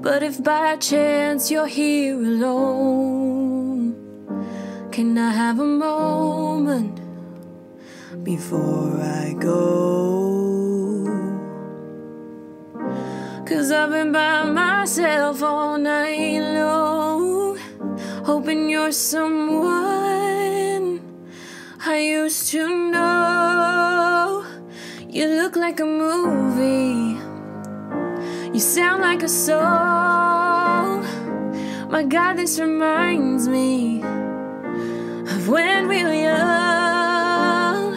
But if by chance you're here alone, can I have a moment before I go? Cause I've been by myself all night long, hoping you're someone I used to know. You look like a movie. You sound like a song. My God, this reminds me of when we were young.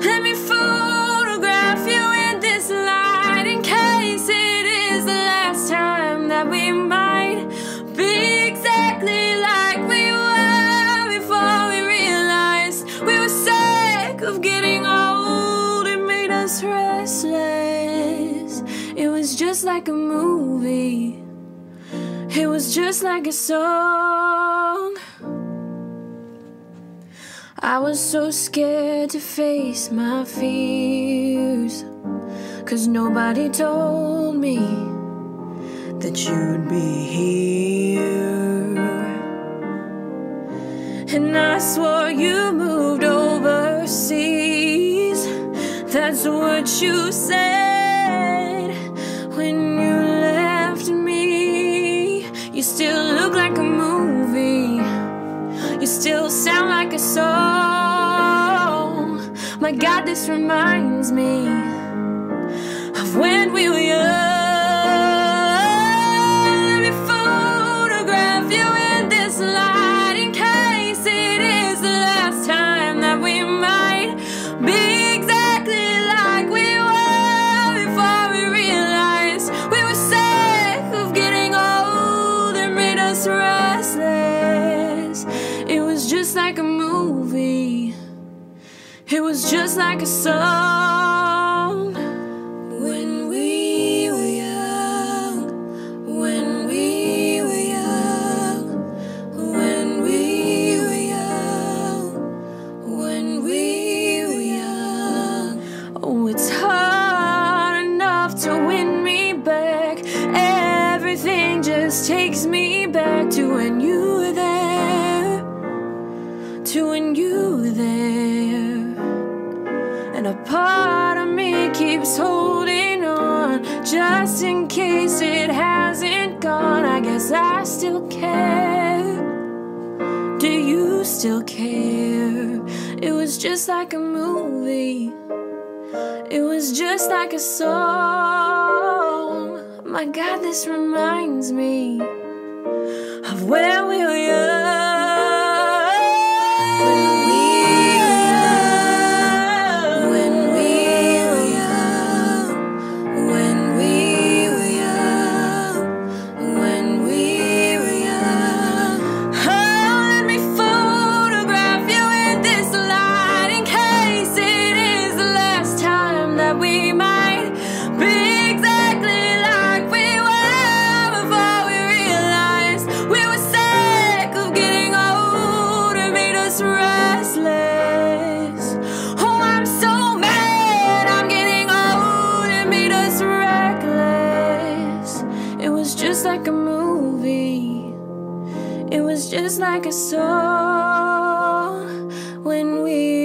Let me photograph you in this light in case it is the last time that we might be exactly like we were before we realized we were sick of getting old. It made us restless. Just like a movie. It was just like a song. I was so scared to face my fears. Cause nobody told me that you'd be here. And I swore you moved overseas. That's what you said when you left me. You still look like a movie. You still sound like a song. My God, this reminds me of when we were young. Like a movie. It was just like a song. A part of me keeps holding on just in case it hasn't gone. I guess I still care. Do you still care? It was just like a movie. It was just like a song. My God, this reminds me of where we were young. It was just like a movie. It was just like a song when we